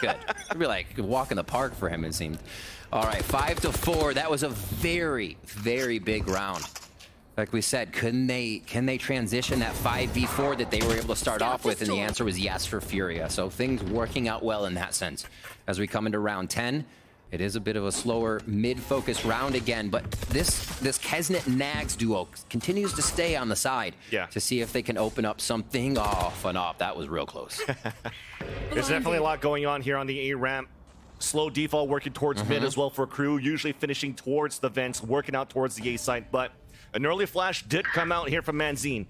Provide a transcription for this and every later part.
Good. It'd be like a walk in the park for him, it seemed. All right, five to four. That was a very, very big round. Like we said, can they can they transition that 5v4 that they were able to start off with? And the answer was yes for Furia. So things working out well in that sense. As we come into round 10, it is a bit of a slower mid-focus round again, but this this keznit Nagz duo continues to stay on the side Yeah. to see if they can open up something off and off. That was real close. There's definitely a lot going on here on the A ramp. Slow default working towards mm-hmm. mid as well for KRU, usually finishing towards the vents, working out towards the A site. But an early flash did come out here from Mazino.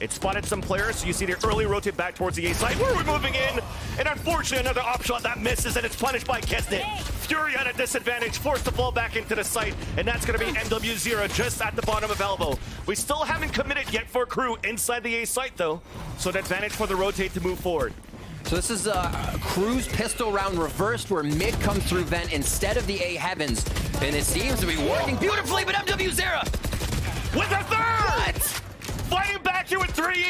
It spotted some players, so you see the early rotate back towards the A site. Where are we're moving in, and unfortunately another op shot that misses, and it's punished by keznit. Fury at a disadvantage, forced to fall back into the site, and that's going to be nwzera just at the bottom of elbow. We still haven't committed yet for KRU inside the A site though, so an advantage for the rotate to move forward. So this is uh, a KRU's pistol round reversed where mid comes through vent instead of the A heavens. And it seems to be working beautifully, but nwzera! with a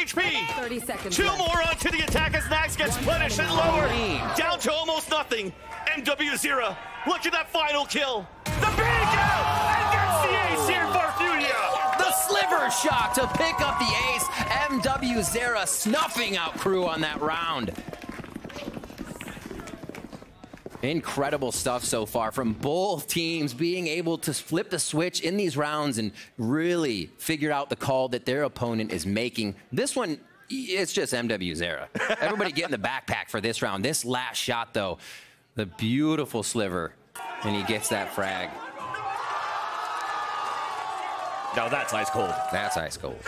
HP! 30 seconds Two left. more onto the attack as Nagz gets punished and lower. Down to almost nothing. nwzera, look at that final kill. The big kill! And gets the ace here for Furia! The sliver shot to pick up the ace. nwzera snuffing out KRU on that round. Incredible stuff so far from both teams being able to flip the switch in these rounds and really figure out the call that their opponent is making. This one, it's just nwzera. Everybody get in the backpack for this round. This last shot, though, the beautiful sliver, and he gets that frag. Now that's ice cold. That's ice cold.